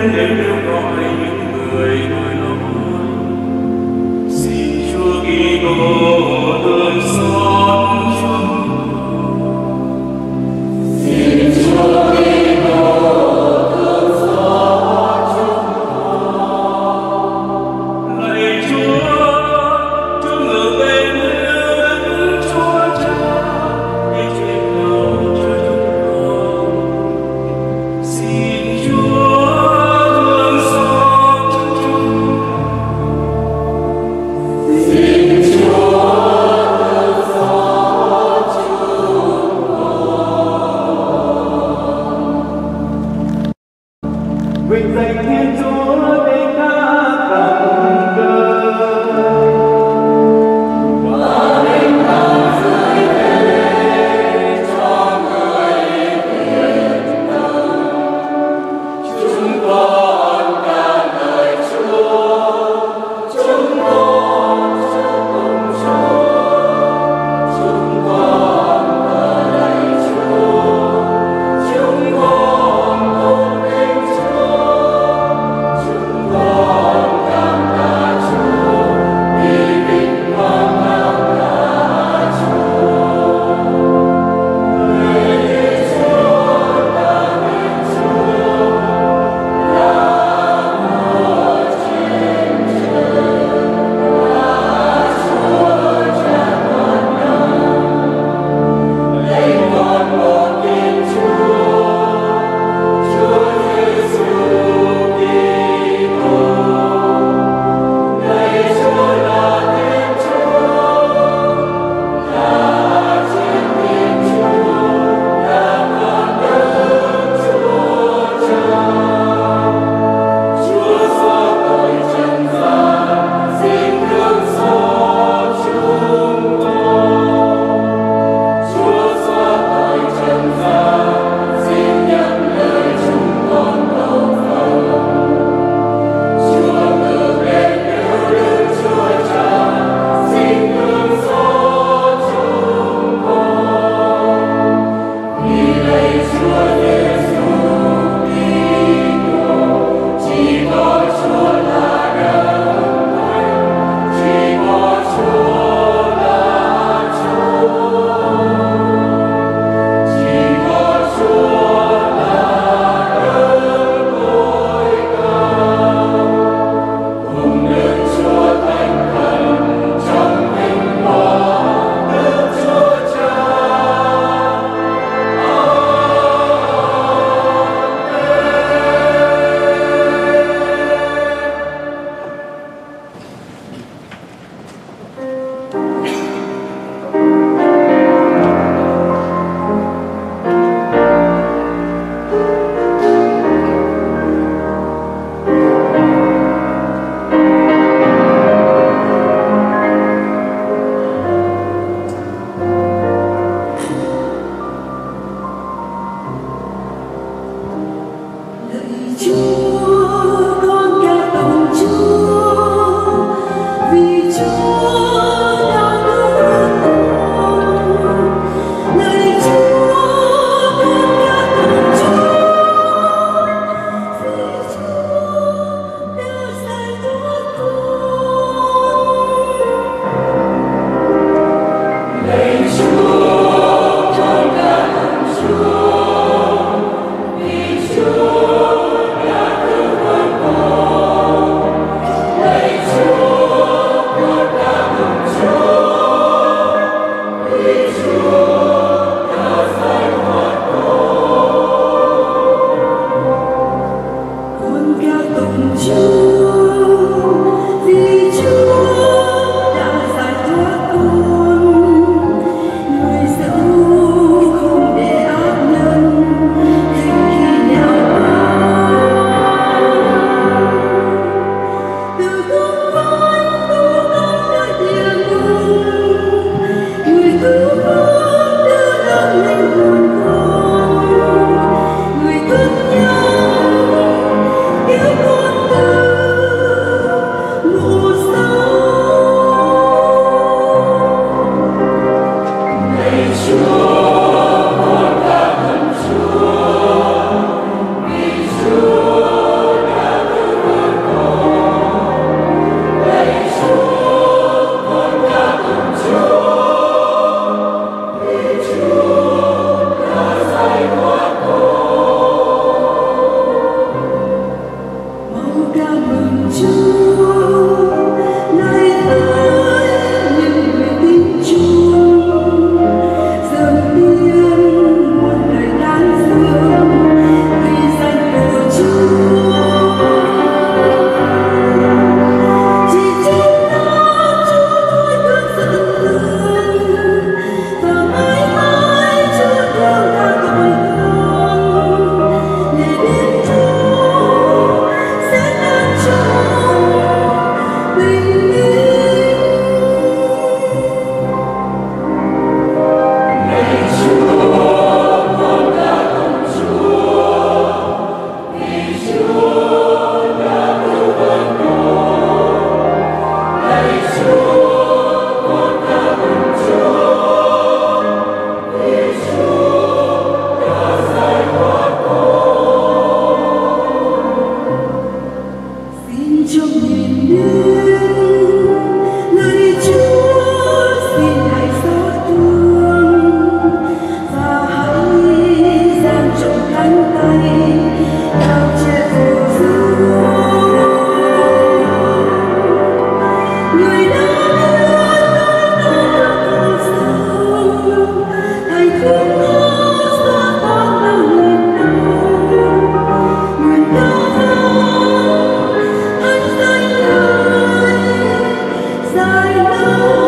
and Oh.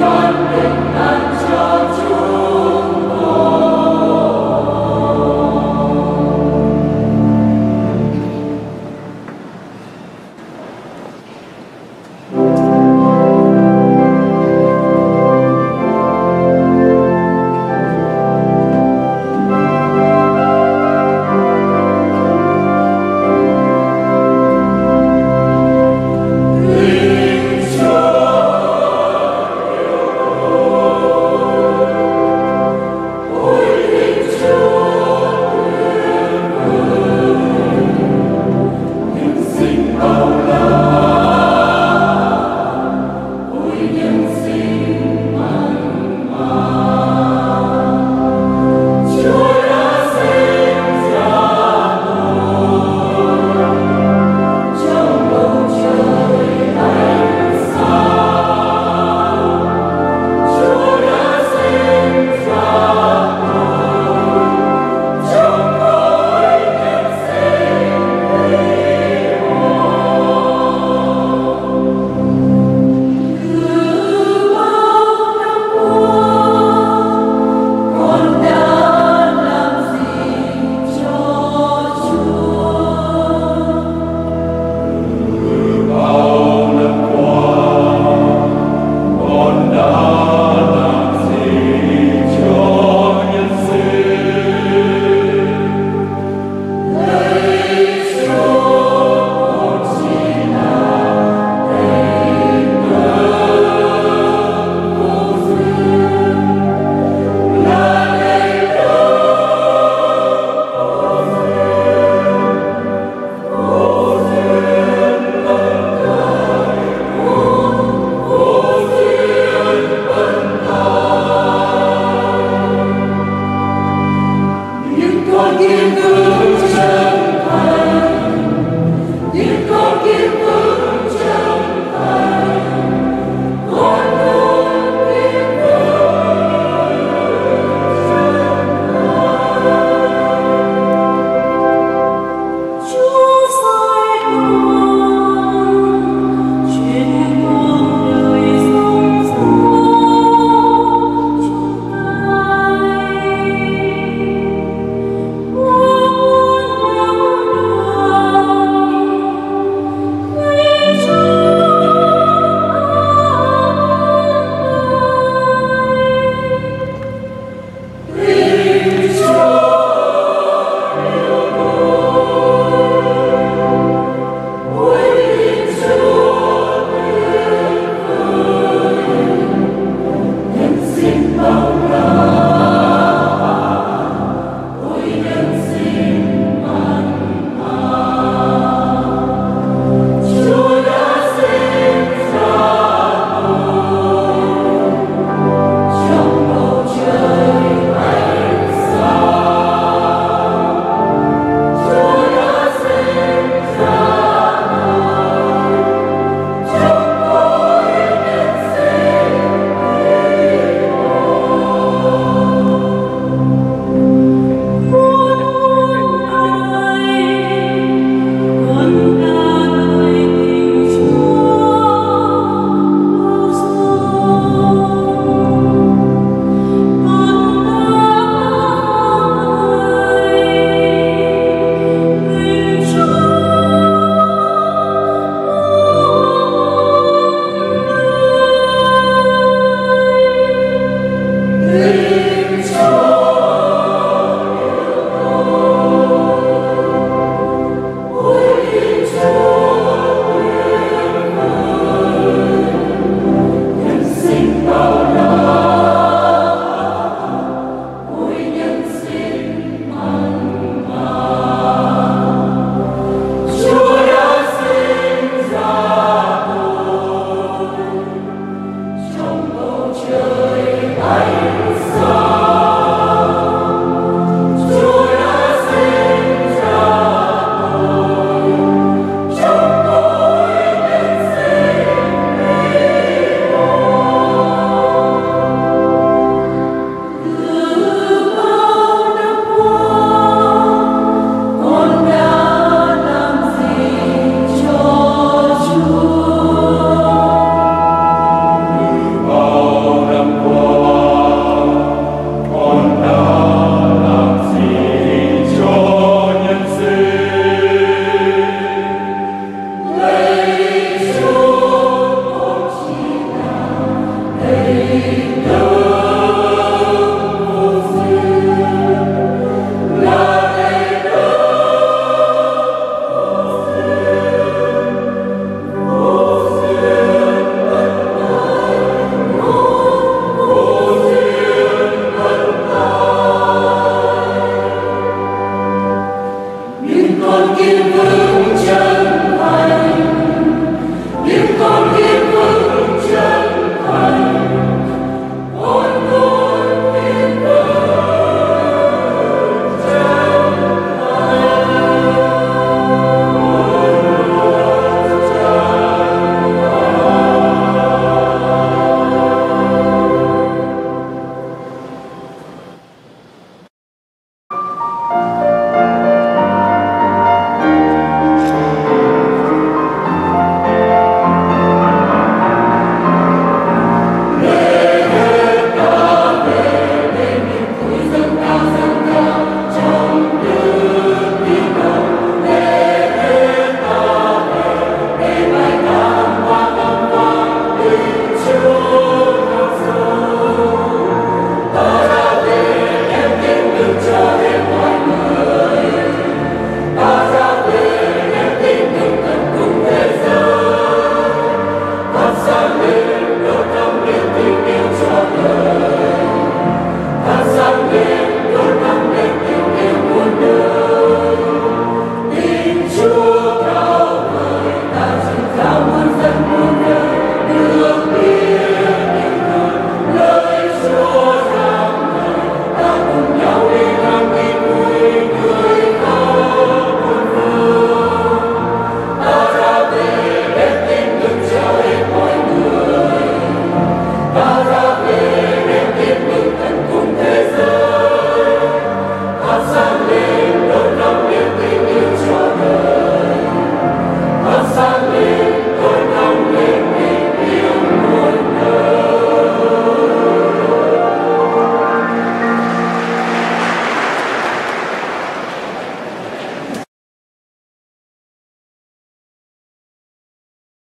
one with us.